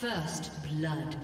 First blood.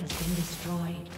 Has been destroyed.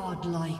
Godlike.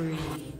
spree.